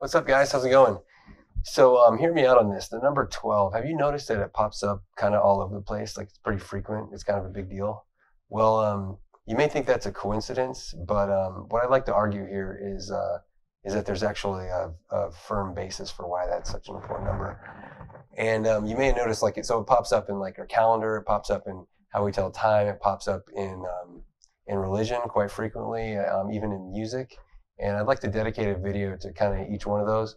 What's up, guys? How's it going? So, um, hear me out on this. The number 12, have you noticed that it pops up kind of all over the place? Like it's pretty frequent. It's kind of a big deal. Well, um, you may think that's a coincidence, but um, what I'd like to argue here is uh, is that there's actually a, a, firm basis for why that's such an important number. And um, you may notice, like, it, so it pops up in like our calendar, it pops up in how we tell time, it pops up in um, in religion quite frequently, um, even in music. And I'd like to dedicate a video to kind of each one of those.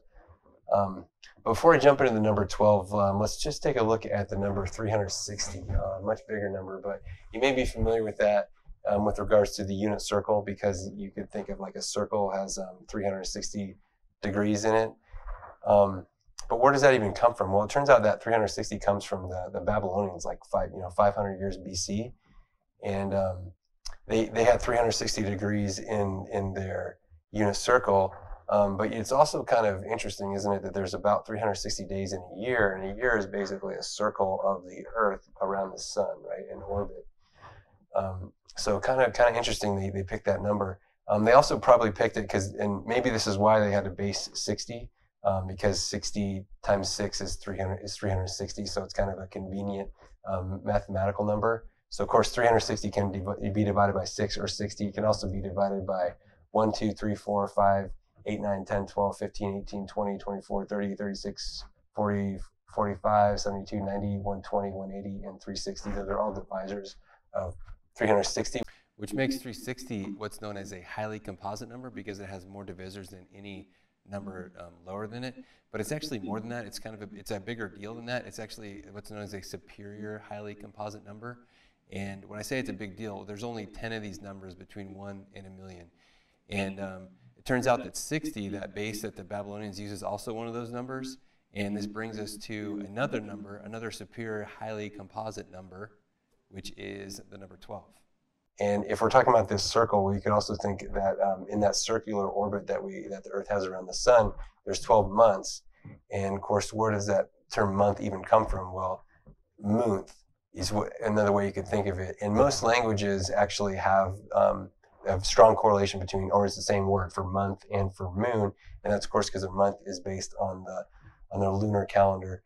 Um, before I jump into the number 12, um, let's just take a look at the number 360, a uh, much bigger number, but you may be familiar with that um, with regards to the unit circle because you could think of like a circle has um, 360 degrees in it. Um, but where does that even come from? Well, it turns out that 360 comes from the, the Babylonians, like five, you know, 500 years BC, and um, they they had 360 degrees in in their unit circle. Um, but it's also kind of interesting, isn't it, that there's about 360 days in a year, and a year is basically a circle of the Earth around the Sun, right, in orbit. Um, so kind of kind of interesting they, they picked that number. Um, they also probably picked it because, and maybe this is why they had to base 60, um, because 60 times 6 is 300 is 360, so it's kind of a convenient um, mathematical number. So of course 360 can be divided by 6 or 60. It can also be divided by 1, 2, 3, 4, 5, 8, 9, 10, 12, 15, 18, 20, 24, 30, 36, 40, 45, 72, 90, 120, 180, and 360. They're all divisors of 360. Which makes 360 what's known as a highly composite number because it has more divisors than any number um, lower than it. But it's actually more than that. It's kind of a, it's a bigger deal than that. It's actually what's known as a superior highly composite number. And when I say it's a big deal, there's only 10 of these numbers between one and a million. And um, it turns out that 60, that base that the Babylonians use, is also one of those numbers. And this brings us to another number, another superior highly composite number, which is the number 12. And if we're talking about this circle, we could also think that um, in that circular orbit that we that the Earth has around the Sun, there's 12 months. And of course, where does that term month even come from? Well, month is what, another way you could think of it. And most languages actually have um, a strong correlation between, it's the same word for month and for moon. And that's of course because a month is based on the on the lunar calendar.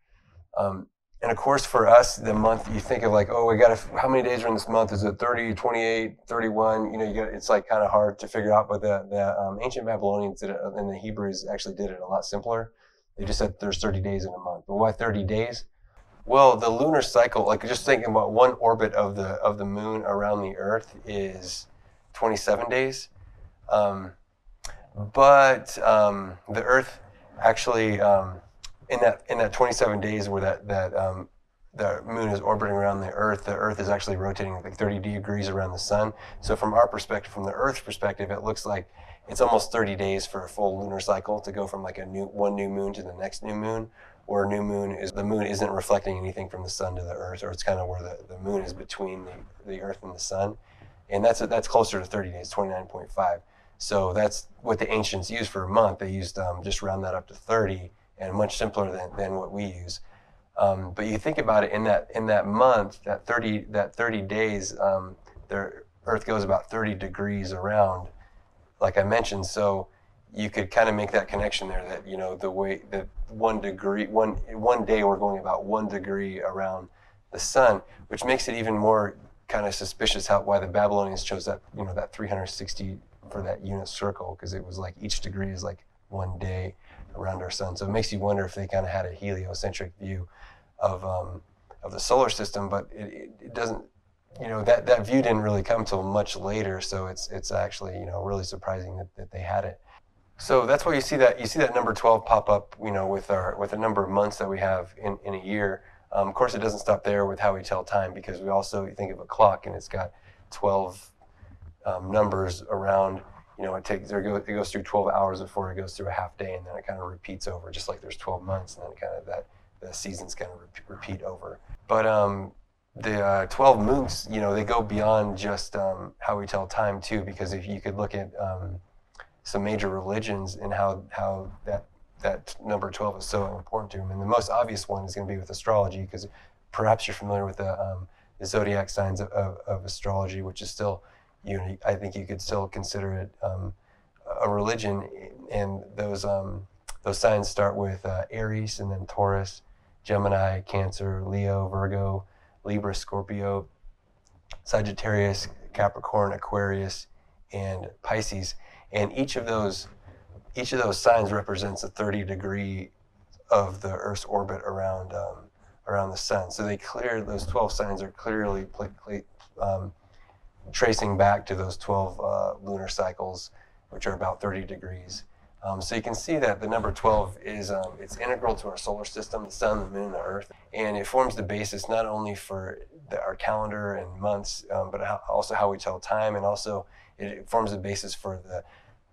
Um, and of course for us the month you think of like oh we got how many days are in this month? Is it 30 28 31 you know you got it's like kind of hard to figure out but the, the um, ancient babylonians did it and the hebrews actually did it a lot simpler. They just said there's 30 days in a month. But why 30 days? Well the lunar cycle like just thinking about one orbit of the of the moon around the earth is 27 days um, but um, the earth actually um, in that in that 27 days where that that um, the moon is orbiting around the Earth, the Earth is actually rotating like 30 degrees around the sun. So from our perspective, from the Earth's perspective, it looks like it's almost 30 days for a full lunar cycle to go from like a new one new moon to the next new moon. Or new moon is the moon isn't reflecting anything from the sun to the Earth, or it's kind of where the, the moon is between the, the Earth and the sun, and that's that's closer to 30 days, 29.5. So that's what the ancients used for a month. They used um, just round that up to 30 and much simpler than, than what we use. Um, but you think about it in that in that month, that 30 that 30 days, um, the Earth goes about 30 degrees around, like I mentioned. So you could kind of make that connection there that you know the way that one degree one one day we're going about one degree around the sun, which makes it even more kind of suspicious how why the Babylonians chose that you know that 360 for that unit circle because it was like each degree is like one day around our sun. So it makes you wonder if they kind of had a heliocentric view of um, of the solar system, but it, it, doesn't. You know that that view didn't really come till much later, so it's it's actually you know really surprising that, that they had it. So that's why you see that you see that number 12 pop up, you know, with our with the number of months that we have in, in a year. Um, of course, it doesn't stop there with how we tell time because we also think of a clock and it's got 12 um, numbers around you know, it takes it goes, through 12 hours before it goes through a half day, and then it kind of repeats over, just like there's 12 months, and then kind of that the seasons kind of repeat over. But um, the uh, 12 moons, you know, they go beyond just um, how we tell time too, because if you could look at um, some major religions and how how that that number 12 is so important to them, and the most obvious one is going to be with astrology, because perhaps you're familiar with the, um, the zodiac signs of, of, of astrology, which is still you know, I think you could still consider it um, a religion, and those um, those signs start with uh, Aries and then Taurus, Gemini, Cancer, Leo, Virgo, Libra, Scorpio, Sagittarius, Capricorn, Aquarius, and Pisces. And each of those each of those signs represents a 30 degree of the Earth's orbit around um, around the sun. So they clear those 12 signs are clearly um, tracing back to those 12 uh, lunar cycles, which are about 30 degrees. Um, so you can see that the number 12 is um, it's integral to our solar system, the sun, the moon, the earth, and it forms the basis not only for the, our calendar and months, um, but also how we tell time, and also it forms the basis for the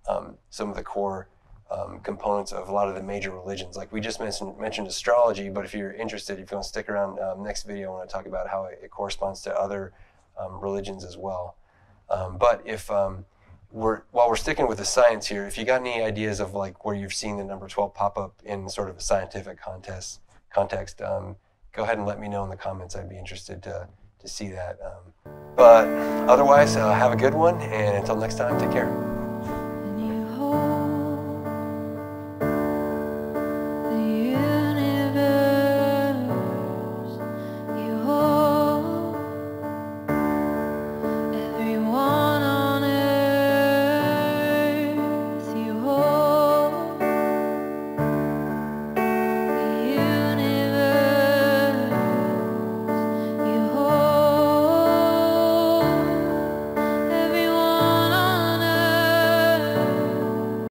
um, some of the core um, components of a lot of the major religions. Like we just mentioned, mentioned astrology, but if you're interested, if you want to stick around, um, next video I want to talk about how it, it corresponds to other um, religions as well. Um, but if um, we're while we're sticking with the science here, if you got any ideas of like where you've seen the number 12 pop up in sort of a scientific contest context, go ahead and let me know in the comments. I'd be interested to to see that. but otherwise, uh, have a good one, and until next time, take care.